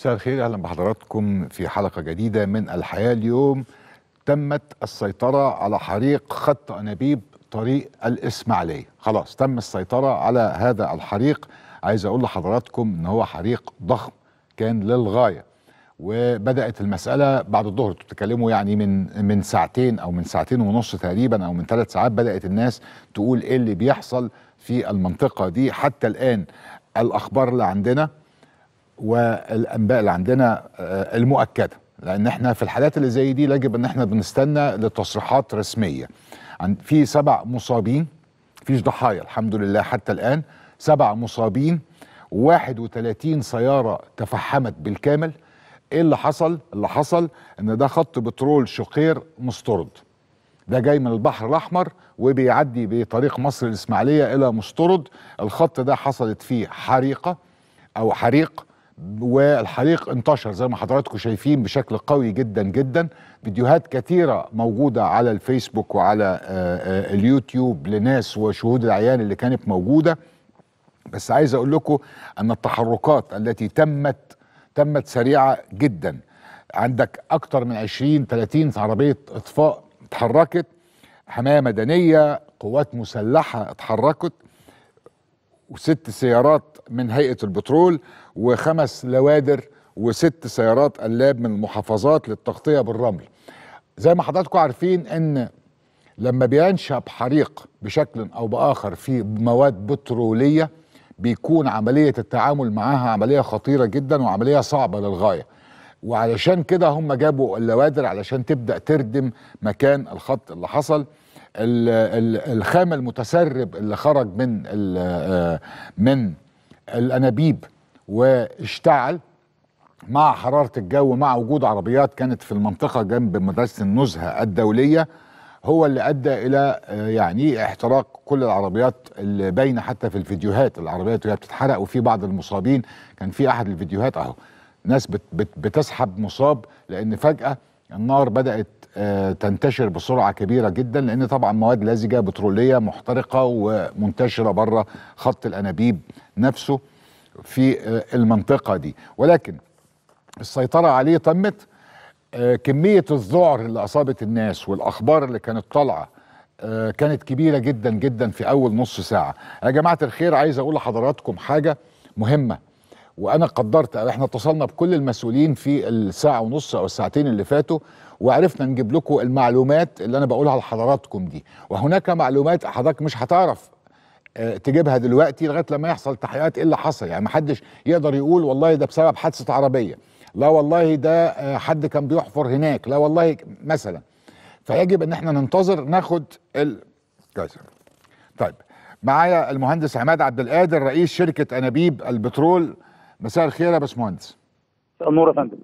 مساء الخير أهلا بحضراتكم في حلقة جديدة من الحياة اليوم. تمت السيطرة على حريق خط أنابيب طريق الإسماعيلية. خلاص تم السيطرة على هذا الحريق. عايز أقول لحضراتكم إن هو حريق ضخم كان للغاية وبدأت المسألة بعد الظهر. بتتكلموا يعني من من ساعتين أو من ساعتين ونص تقريبا أو من ثلاث ساعات بدأت الناس تقول إيه اللي بيحصل في المنطقة دي. حتى الآن الأخبار اللي عندنا والأنباء اللي عندنا آه، المؤكدة. لأن إحنا في الحالات اللي زي دي يجب إن إحنا بنستنى لتصريحات رسمية. في سبع مصابين فيش ضحايا الحمد لله حتى الآن. سبع مصابين 31 سيارة تفحمت بالكامل. إيه اللي حصل؟ اللي حصل إن ده خط بترول شقير مسترد ده جاي من البحر الأحمر وبيعدي بطريق مصر الإسماعيلية إلى مسترد الخط ده حصلت فيه حريقة أو حريق والحريق انتشر زي ما حضراتكم شايفين بشكل قوي جدا جدا. فيديوهات كثيرة موجودة على الفيسبوك وعلى آه، آه، اليوتيوب لناس وشهود العيان اللي كانت موجودة. بس عايز أقول لكم أن التحركات التي تمت تمت سريعة جدا. عندك أكتر من 20 30 عربية إطفاء اتحركت. حماية مدنية قوات مسلحة اتحركت. وست سيارات من هيئة البترول وخمس لوادر وست سيارات قلاب من المحافظات للتغطية بالرمل. زي ما حضراتكم عارفين إن لما بينشأ حريق بشكل أو بآخر في مواد بترولية بيكون عملية التعامل معاها عملية خطيرة جدا وعملية صعبة للغاية. وعلشان كده هم جابوا اللوادر علشان تبدأ تردم مكان الخط اللي حصل. الخام المتسرب اللي خرج من آه، من الأنابيب واشتعل مع حرارة الجو مع وجود عربيات كانت في المنطقة جنب مدرسة النزهة الدولية هو اللي أدى إلى آه، يعني احتراق كل العربيات اللي باينة حتى في الفيديوهات العربيات وهي بتتحرق وفي بعض المصابين كان في أحد الفيديوهات أهو. ناس بت بت بتسحب مصاب لأن فجأة النار بدأت تنتشر بسرعة كبيرة جدا لأن طبعا مواد لزجه بترولية محترقة ومنتشرة بره خط الأنابيب نفسه في آه، المنطقة دي. ولكن السيطرة عليه تمت آه، كمية الذعر اللي أصابت الناس والأخبار اللي كانت طالعة آه، كانت كبيرة جدا جدا في أول نص ساعة. يا جماعة الخير عايز أقول لحضراتكم حاجة مهمة. وأنا قدرت إحنا اتصلنا بكل المسؤولين في الساعة ونص أو الساعتين اللي فاتوا وعرفنا نجيب لكم المعلومات اللي أنا بقولها لحضراتكم دي. وهناك معلومات حضرتك مش هتعرف آه، تجيبها دلوقتي لغاية لما يحصل تحقيقات إيه اللي حصل. يعني محدش يقدر يقول والله ده بسبب حادثة عربية. لا والله ده آه، حد كان بيحفر هناك. لا والله مثلا. فيجب إن إحنا ننتظر ناخد ال. طيب. معايا المهندس عماد عبد القادر رئيس شركة أنابيب البترول. مساء الخير يا باشمهندس. النور يا فندم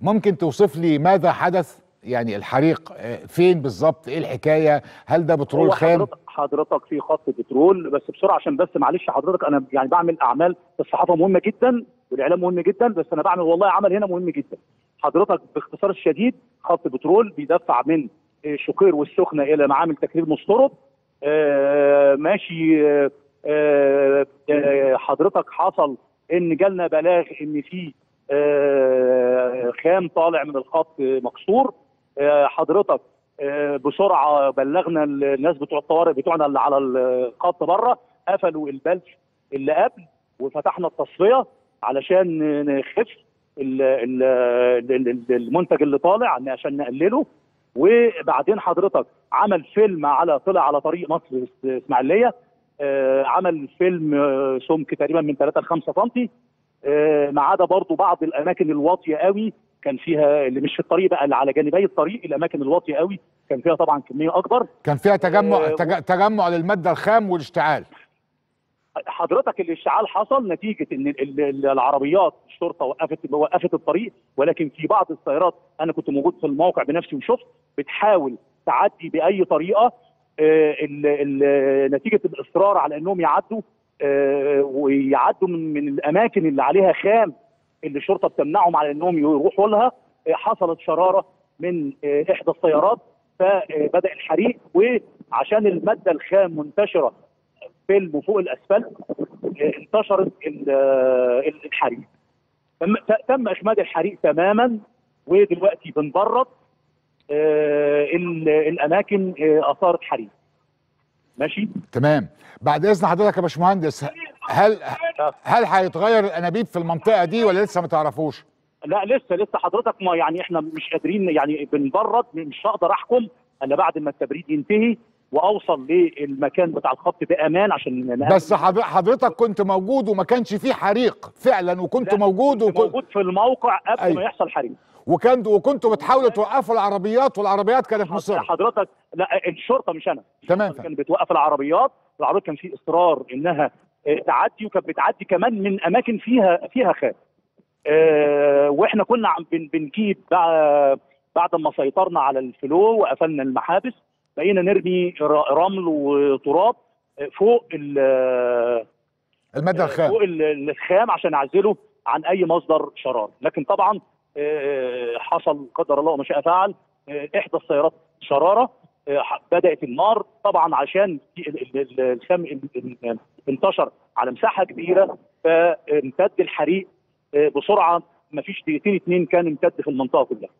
ممكن توصف لي ماذا حدث؟ يعني الحريق آه، فين بالظبط؟ إيه الحكاية؟ هل ده بترول خام؟ حضرتك حضرتك في خط بترول بس بسرعة عشان بس معلش حضرتك أنا يعني بعمل أعمال الصحافه مهمة جدا والإعلام مهم جدا بس أنا بعمل والله عمل هنا مهم جدا. حضرتك باختصار الشديد خط بترول بيدفع من آه، شقير والسخنة إلى معامل تكرير مسترد آه، ماشي حضرتك حصل إن جالنا بلاغ إن في آه، خام طالع من الخط مكسور. آه، حضرتك آه، بسرعة بلغنا الناس بتوع الطوارئ بتوعنا اللي على الخط بره قفلوا البلف اللي قبل وفتحنا التصفية علشان نخف ال- ال- ال- ال- المنتج اللي طالع عشان نقلله. وبعدين حضرتك عمل فيلم على طلع على طريق مصر اسماعيليه آه، عمل فيلم آه، سمك تقريبا من 3 ل 5 سم آه، ما عدا برضه بعض الأماكن الواطية قوي كان فيها اللي مش في الطريق بقى اللي على جانبي الطريق الأماكن الواطية قوي كان فيها طبعا كمية أكبر. كان فيها تجمع آه، تج- تجمع للمادة الخام والاشتعال. حضرتك الاشتعال حصل نتيجة إن ال- ال- العربيات الشرطة وقفت وقفت الطريق ولكن في بعض السيارات أنا كنت موجود في الموقع بنفسي وشفت بتحاول تعدي بأي طريقة. آه، نتيجة الإصرار على إنهم يعدوا آه، ويعدوا من من الأماكن اللي عليها خام اللي الشرطة بتمنعهم على إنهم يروحوا لها آه، حصلت شرارة من آه، إحدى السيارات فبدأ الحريق وعشان المادة الخام منتشرة فيلم فوق الأسفلت آه، انتشرت ال- آه، الحريق. تم إخماد الحريق تماما ودلوقتي بنبرد. آه، الأماكن آه، آثارت حريق. ماشي؟ تمام. بعد إذن حضرتك يا باشمهندس هل هل هيتغير الأنابيب في المنطقة دي ولا لسه ما تعرفوش؟ لا لسه لسه حضرتك ما يعني إحنا مش قادرين يعني بنبرد مش هقدر أحكم إلا بعد ما التبريد ينتهي وأوصل للمكان بتاع الخط بأمان عشان. بس حضر- حضرتك كنت موجود وما كانش فيه حريق فعلا وكنت موجود كنت وكنت موجود في الموقع قبل أيوة. ما يحصل حريق. وكان وكنتوا بتحاولوا توقفوا العربيات والعربيات كانت مصره حضرتك لا الشرطة مش أنا. تمام. كانت بتوقف العربيات العربيات كان في إصرار إنها آه، تعدي وكانت بتعدي كمان من أماكن فيها فيها خام آه، وإحنا كنا بنجيب بع- بعد ما سيطرنا على الفلو وقفلنا المحابس بقينا نرمي رمل وتراب آه، فوق ال- الماده الخام. فوق ال- الخام عشان نعزله عن أي مصدر شرار. لكن طبعا حصل قدر الله وما شاء فعل إحدى السيارات شرارة بدأت النار. طبعا عشان الخام ال- ال- انتشر على مساحة كبيرة فامتد الحريق بسرعة. ما فيش دقيقتين اتنين كان امتد في المنطقة كلها.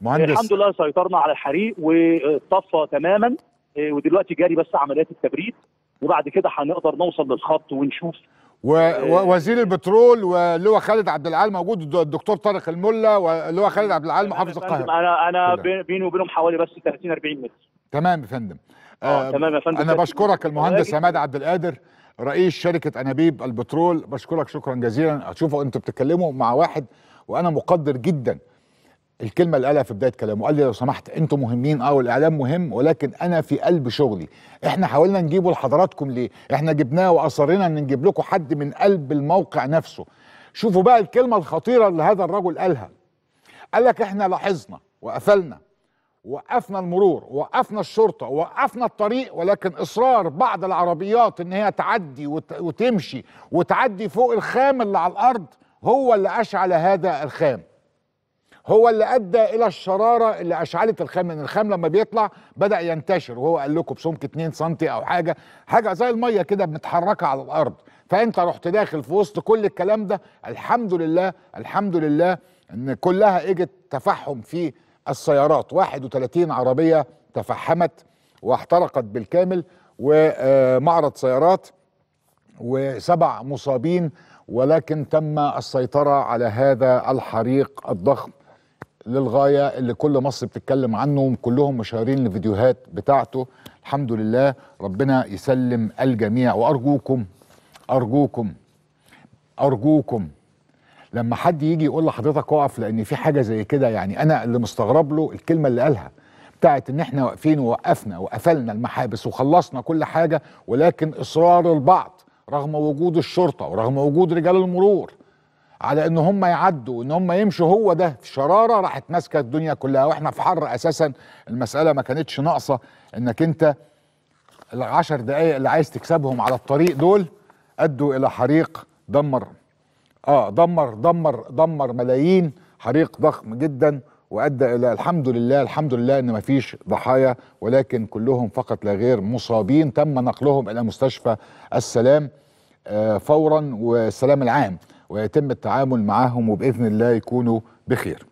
مهندس. الحمد لله سيطرنا على الحريق وطفى تماما ودلوقتي جاري بس عمليات التبريد. وبعد كده هنقدر نوصل للخط ونشوف ووزير البترول واللواء خالد عبد العال موجود الد- الدكتور طارق الملا واللواء خالد عبد العال محافظ القاهرة. أنا أنا بيني وبينهم حوالي بس 30 40 متر. تمام يا فندم. آه تمام يا فندم. أنا بشكرك المهندس. عماد عبد القادر رئيس شركة أنابيب البترول. بشكرك شكرا جزيلا. اشوفوا أنتوا بتتكلموا مع واحد وأنا مقدر جدا الكلمة اللي قالها في بداية كلامه قال لي لو سمحت أنتوا مهمين آه والإعلام مهم ولكن أنا في قلب شغلي. إحنا حاولنا نجيبه لحضراتكم ليه؟ إحنا جبناه وأصرينا إن نجيب لكم حد من قلب الموقع نفسه. شوفوا بقى الكلمة الخطيرة اللي هذا الرجل قالها. قال لك إحنا لاحظنا وقفلنا وقفنا المرور وقفنا الشرطة وقفنا الطريق ولكن إصرار بعض العربيات إن هي تعدي وت- وتمشي وتعدي فوق الخام اللي على الأرض هو اللي أشعل هذا الخام. هو اللي أدى إلى الشرارة اللي أشعلت الخام لأن الخام لما بيطلع بدأ ينتشر وهو قال لكم بسمك 2 سم أو حاجة حاجة زي المية كده متحركة على الأرض. فأنت رحت داخل في وسط كل الكلام ده الحمد لله الحمد لله إن كلها إجت تفحم في السيارات. 31 عربية تفحمت واحترقت بالكامل ومعرض سيارات وسبع مصابين ولكن تم السيطرة على هذا الحريق الضخم. للغاية اللي كل مصر بتتكلم عنه كلهم مشاهيرين الفيديوهات بتاعته. الحمد لله ربنا يسلم الجميع. وأرجوكم أرجوكم أرجوكم لما حد يجي يقول لحضرتك اقف لأن في حاجة زي كده يعني أنا اللي مستغرب له الكلمة اللي قالها بتاعت إن إحنا واقفين ووقفنا وقفلنا المحابس وخلصنا كل حاجة ولكن إصرار البعض رغم وجود الشرطة ورغم وجود رجال المرور. على إن هم يعدوا وان هم يمشوا هو ده في شرارة راحت ماسكة الدنيا كلها وإحنا في حر أساسا. المسألة ما كانتش ناقصة إنك أنت العشر دقايق اللي عايز تكسبهم على الطريق دول أدوا إلى حريق دمر. آه دمر دمر دمر ملايين حريق ضخم جدا وأدى إلى الحمد لله الحمد لله إن مفيش ضحايا ولكن كلهم فقط لا غير مصابين. تم نقلهم إلى مستشفى السلام آه فورا والسلام العام. ويتم التعامل معهم وبإذن الله يكونوا بخير.